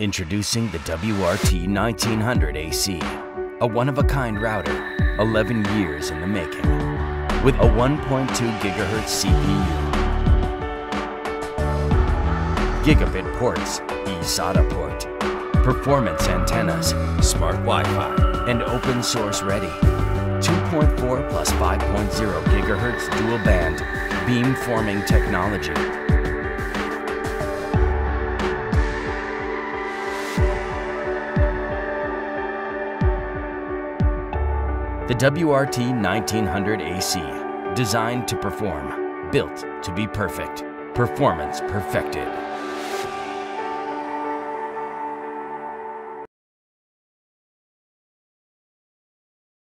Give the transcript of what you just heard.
Introducing the WRT 1900 AC, a one-of-a-kind router, 11 years in the making, with a 1.2 gigahertz CPU, gigabit ports, eSATA port, performance antennas, smart Wi-Fi, and open source ready. 2.4 plus 5.0 gigahertz dual band beam forming technology The WRT 1900 AC, designed to perform, built to be perfect, performance perfected.